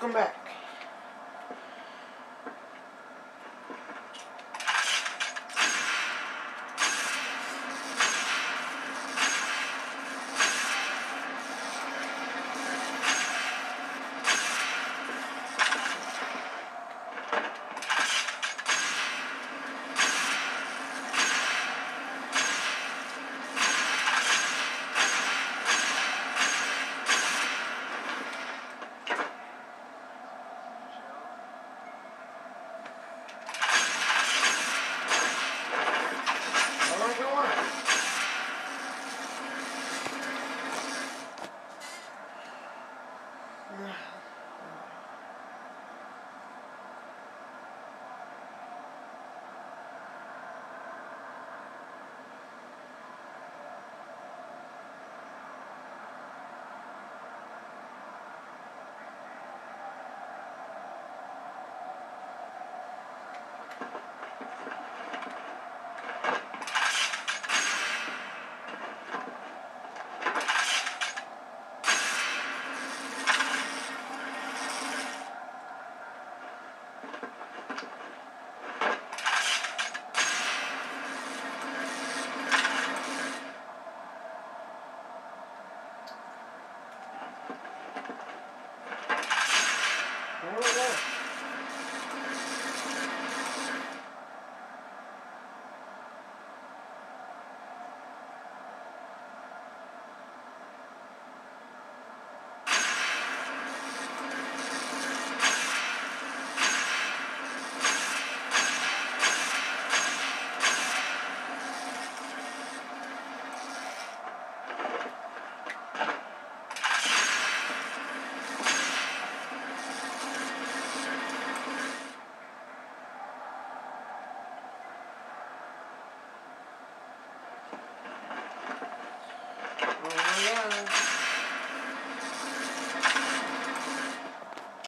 Welcome back.